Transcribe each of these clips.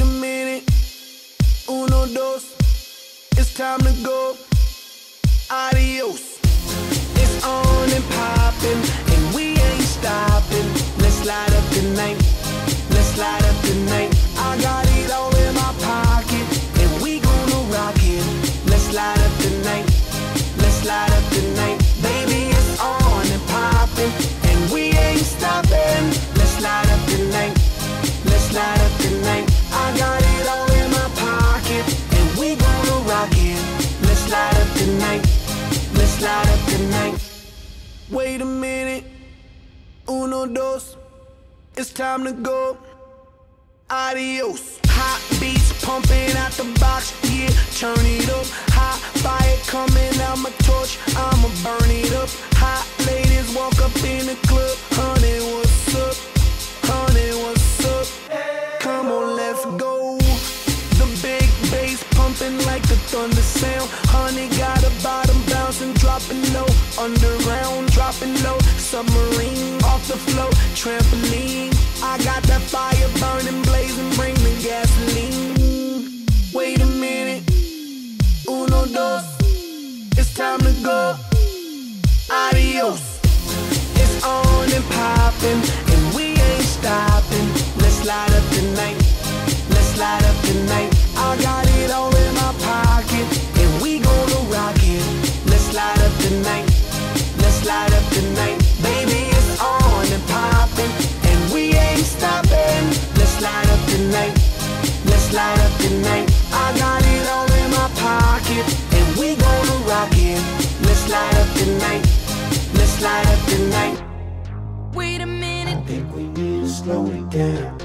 Wait a minute, uno, dos. It's time to go. Adios. Wait a minute, uno, dos, it's time to go. Adios. Hot beats pumping out the box, yeah, turn it up. Hot fire coming out my torch, I'ma burn it up. Hot ladies walk up in the club, honey, what the float, trampoline. I got that fire burning, blazing, bring the gasoline. Wait a minute, uno, dos, it's time to go. Adios. It's on and popping, Let's light up the night. I got it all in my pocket, and we gonna rock it. Let's light up the night. Let's light up the night. Wait a minute, Think we need to slow it down.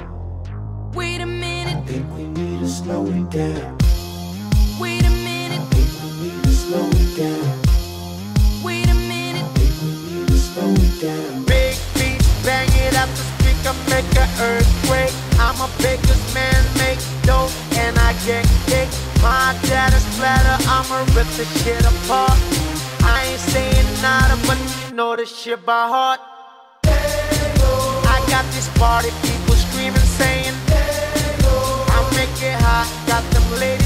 wait a minute, Think we need to slow it down. wait a minute, Think we need to slow it down. wait a minute. Think we need to slow it down. Big beats, bang it up the speaker, make an earthquake. I'm a baker's flatter, I'ma rip the shit apart. I ain't saying nada, but you know this shit by heart. I got this party people screaming, saying, I make it hot, got them ladies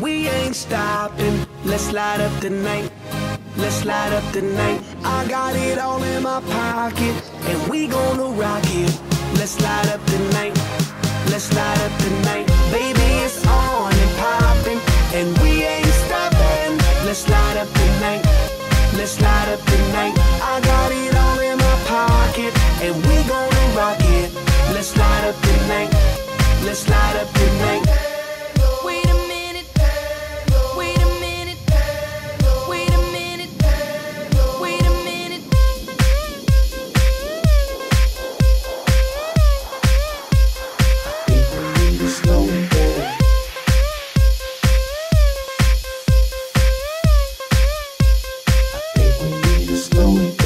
we ain't stopping. Let's light up the night. Let's light up the night. I got it all in my pocket, and we gonna rock it. Let's light up the night. Let's light up the night. Baby, it's on and popping, and we ain't stopping. Let's light up the night. Let's light up the night. I got it all in my pocket, and we gonna rock it. Let's light up the night. Let's light up the night. going.